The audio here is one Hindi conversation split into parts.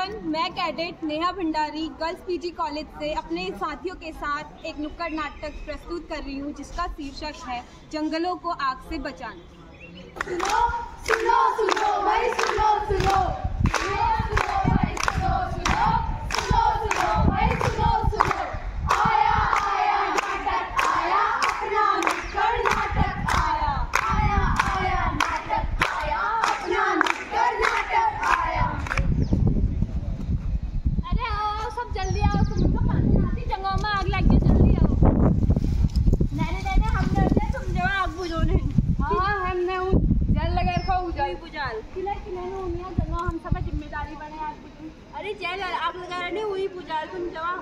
एवरीवन, मैं cadet Neha Bhandari girls PG college से अपने साथियों के साथ एक नुक्कड़ नाटक प्रस्तुत कर रही हूँ, जिसका शीर्षक है, जंगलों को आग से बचाना। सुनो सुनो सुनो, भाई, सुनो सुनो। सुनो सुनो, भाई, सुनो सुनो। सुनो सुनो, भाई, सुनो सुनो आया आया नाटक आया अपना नुक्कड़ नाटक आया आया आया नाटक आया अपना नुक्कड़ नाटक आया अरे आओ आओ सब जल्दी आओ तुम तो खाती में आग लग गई जल्दी आओ नैने नैने हमने उसे तुम जो आग बुझोने हाँ हमने उन जल लगा रखा उजाल। बुझाल किला किला ने उनिया जंगल हम सब ज़िम्मेदारी बने आग बुझू अरे जेल आग लगा रहे हुई बुझाल तुम जवा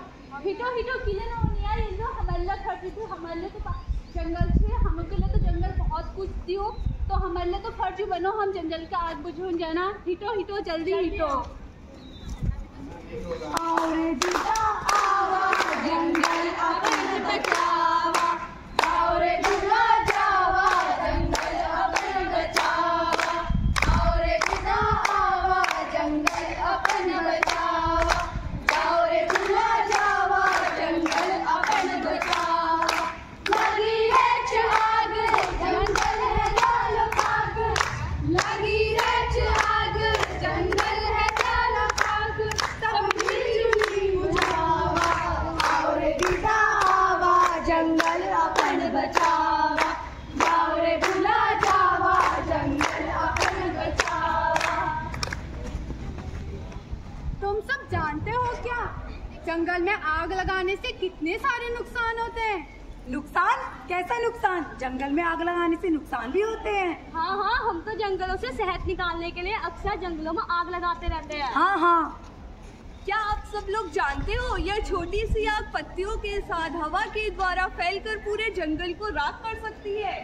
हिटो हिटो किले ने उनिया ये लो हमारे खर्च थी हमारे तो जंगल से हम के लिए तो जंगल बहुत कुछ दियो तो हमारे लिए तो फ़र्ज़ बनो हम जंगल का आग बुझून जाना। हिटो हिटो जल्दी हिटो। और जुटा आवा जंगल अपन बचावा और जुटा जावा जंगल अपन बचावा और जुटा आवा जंगल अपन बचावा और जुटा जावा जंगल अपन बचावा लगी है आग जंगल है लाल आग लगी है आग जंगल है लाल आग सब मिलजुली बुझावा और जुटा आवा जंगल अपन बचावा और भुला जावा जंगल अपन बचावा तुम सब जानते हो क्या? जंगल में आग लगाने से कितने सारे नुकसान होते हैं? नुकसान? कैसा नुकसान? जंगल में आग लगाने से नुकसान भी होते हैं। हाँ हाँ हम तो जंगलों से शहद निकालने के लिए अक्सर जंगलों में आग लगाते रहते हैं। हाँ हाँ। क्या आप सब लोग जानते हो यह छोटी सी आग पत्तियों के साथ हवा के द्वारा फैलकर पूरे जंगल को राख कर सकती है?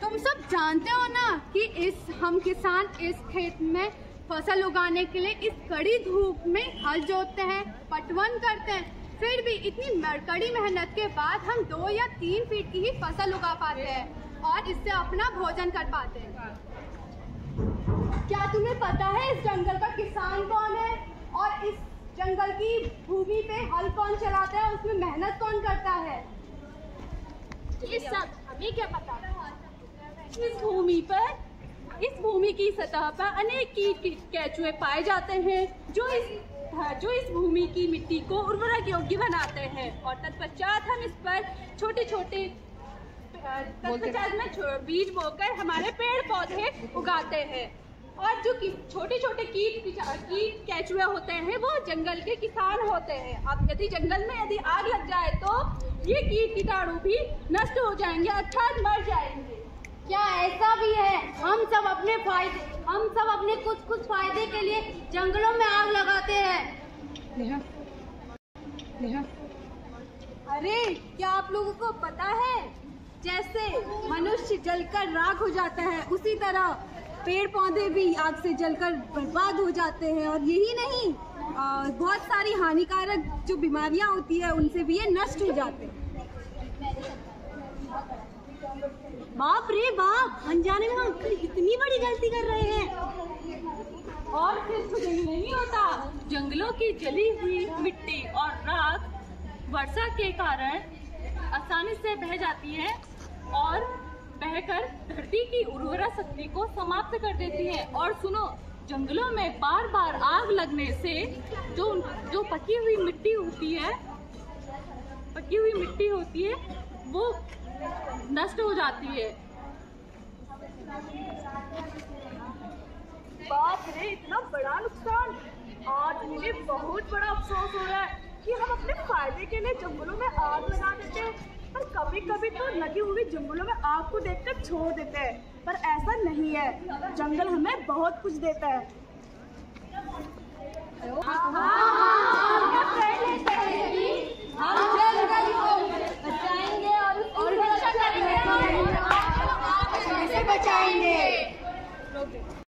तुम सब जानते हो ना कि इस हम किसान इस खेत में फ़सल उगाने के लिए इस कड़ी धूप में हल जोतते हैं पटवन करते हैं। फिर भी इतनी कड़ी मेहनत के बाद हम दो या तीन फीट की ही फ़सल उगा पाते हैं और इससे अपना भोजन कर पाते हैं। क्या तुम्हें पता है इस जंगल का किसान कौन है और इस जंगल की भूमि पे हल कौन चलाता है उसमें मेहनत कौन करता है? ये सब हमें क्या पता? इस भूमि पर इस भूमि की सतह पर अनेक कीट केंचुए पाए जाते हैं, जो इस जो इस भूमि की मिट्टी को उर्वरक योग्य बनाते हैं। और तत्पश्चात हम इस पर छोटे छोटे तत्पश्चात में बीज बोकर हमारे पेड़ पौधे उगाते हैं। और जो छोटे छोटे कीट कीट केंचुए होते हैं, वो जंगल के किसान होते हैं। अब यदि जंगल में यदि आग लग जाए तो ये कीट कीटाणु भी नष्ट हो जाएँगे, अर्थात मर जाएँगे। क्या ऐसा भी है? हम सब अपने फ़ायदे हम सब अपने कुछ कुछ फ़ायदे के लिए जंगलों में आग लगाते हैं। नेहा नेहा। अरे क्या आप लोगों को पता है? जैसे मनुष्य जलकर राख हो जाता है उसी तरह पेड़ पौधे भी आग से जलकर बर्बाद हो जाते हैं और यही नहीं आ, बहुत सारी हानिकारक जो बीमारियाँ होती है उनसे भी ये नष्ट हो जाते हैं। बाप रे बाप, अनजाने में हम इतनी बड़ी गलती कर रहे हैं। और फिर कुछ नहीं होता, जंगलों की जली हुई मिट्टी और राख वर्षा के कारण आसानी से बह जाती है और बहकर धरती की उर्वरा शक्ति को समाप्त कर देती है। और सुनो, जंगलों में बार बार आग लगने से जो जो पकी हुई मिट्टी होती है, पकी हुई मिट्टी होती है, वो नष्ट हो जाती है। बाप रे, इतना बड़ा नुकसान। आज मुझे बहुत बड़ा अफसोस हो रहा है कि हम अपने फ़ायदे के लिए जंगलों में आग लगा देते हैं, पर कभी कभी तो लगी हुई जंगलों में आग को देखकर छोड़ देते हैं। पर ऐसा नहीं है। जंगल हमें बहुत कुछ देता है। Yay!